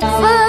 Fun.